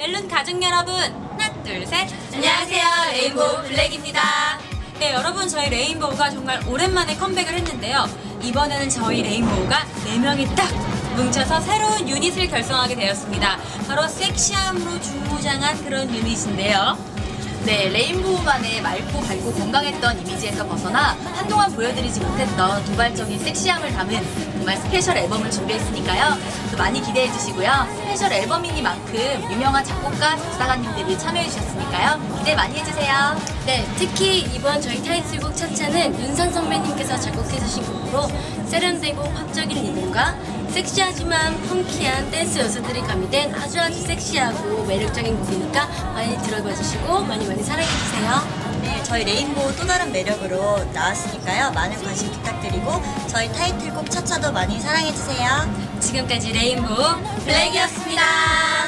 멜론 가족 여러분, 하나, 둘, 셋. 안녕하세요, 레인보우 블랙입니다. 네, 여러분, 저희 레인보우가 정말 오랜만에 컴백을 했는데요. 이번에는 저희 레인보우가 4명이 딱 뭉쳐서 새로운 유닛을 결성하게 되었습니다. 바로 섹시함으로 중무장한 그런 유닛인데요. 네, 레인보우만의 맑고 밝고 건강했던 이미지에서 벗어나 한동안 보여드리지 못했던 도발적인 섹시함을 담은 정말 스페셜 앨범을 준비했으니까요. 또 많이 기대해 주시고요. 스페셜 앨범이니만큼 유명한 작곡가, 작사가님들이 참여해 주셨으니까요. 기대 많이 해주세요. 네, 특히 이번 저희 타이틀곡 차차는 윤상 선배님께서 작곡해 주신 곡으로 세련되고 팝적인 리듬과 섹시하지만 펑키한 댄스 요소들이 가미된 아주 아주 섹시하고 매력적인 곡이니까 많이 들어봐 주시고 많이 많이 사랑해 주세요. 네, 저희 레인보우 또 다른 매력으로 나왔으니까요. 많은 관심 부탁드리고 저희 타이틀곡 차차도 많이 사랑해 주세요. 지금까지 레인보우 블랙이었습니다.